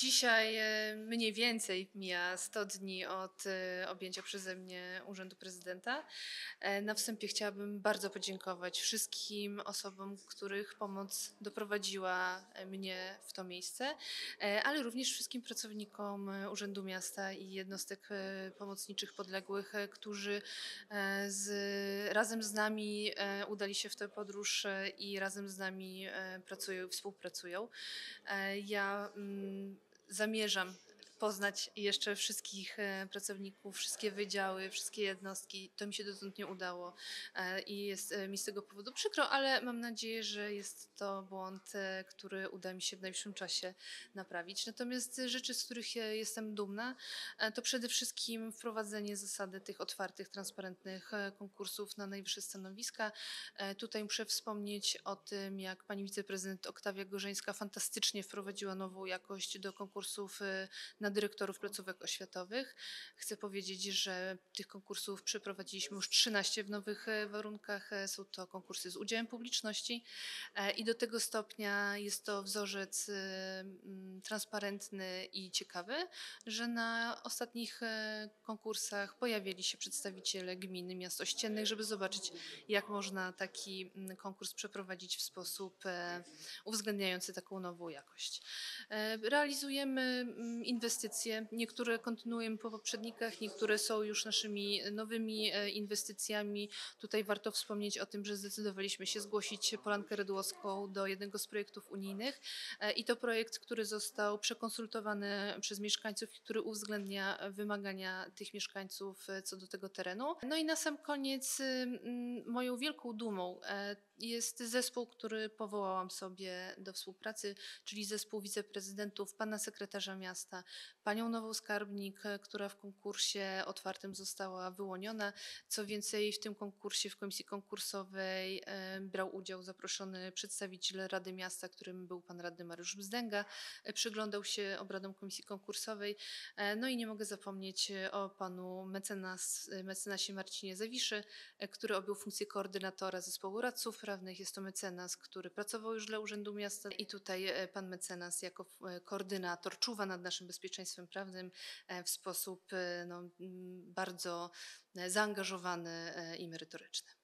Dzisiaj e, mniej więcej mija 100 dni od e, objęcia przeze mnie Urzędu Prezydenta. E, Na wstępie chciałabym bardzo podziękować wszystkim osobom, których pomoc doprowadziła mnie w to miejsce, ale również wszystkim pracownikom Urzędu Miasta i jednostek pomocniczych podległych, którzy z, razem z nami udali się w tę podróż i razem z nami pracują i współpracują. Ja mm, zamierzam poznać jeszcze wszystkich e, pracowników, wszystkie wydziały, wszystkie jednostki. To mi się dotąd nie udało e, i jest e, mi z tego powodu przykro, ale mam nadzieję, że jest to błąd, który uda mi się w najbliższym czasie naprawić. Natomiast rzeczy, z których jestem dumna, to przede wszystkim wprowadzenie zasady tych otwartych, transparentnych konkursów na najwyższe stanowiska. Tutaj muszę wspomnieć o tym, jak pani wiceprezydent Oktawia Gorzeńska fantastycznie wprowadziła nową jakość do konkursów e, dyrektorów placówek oświatowych. Chcę powiedzieć, że tych konkursów przeprowadziliśmy już 13 w nowych e, warunkach. E, Są to konkursy z udziałem publiczności e, i do tego stopnia jest to wzorzec transparentny i ciekawy, że na ostatnich konkursach pojawili się przedstawiciele gminy, miast ościennych, żeby zobaczyć, jak można taki konkurs przeprowadzić w sposób uwzględniający taką nową jakość. Realizujemy mm, inwestycje. Niektóre kontynuujemy po poprzednikach, niektóre są już naszymi nowymi e, inwestycjami. Tutaj warto wspomnieć o tym, że zdecydowaliśmy się zgłosić Polankę Redłowską do jednego z projektów unijnych E, i to projekt, który został przekonsultowany przez mieszkańców, który uwzględnia wymagania tych mieszkańców e, co do tego terenu. No i na sam koniec moją wielką dumą e, jest zespół, który powołałam sobie do współpracy, czyli zespół wiceprezydentów, pana sekretarza miasta, panią nową skarbnik, e, która w konkursie otwartym została wyłoniona. Co więcej, w tym konkursie, w komisji konkursowej e, brał udział zaproszony przedstawiciel Rady Miasta, którym był pan radny Mariusz Bzdęga. E, Przyglądał się obradom komisji konkursowej. No i nie mogę zapomnieć o panu mecenas, mecenasie Marcinie Zawiszy, który objął funkcję koordynatora zespołu radców prawnych. Jest to mecenas, który pracował już dla Urzędu Miasta i tutaj pan mecenas jako koordynator czuwa nad naszym bezpieczeństwem prawnym e, w sposób e, no, bardzo e, zaangażowany i merytoryczny.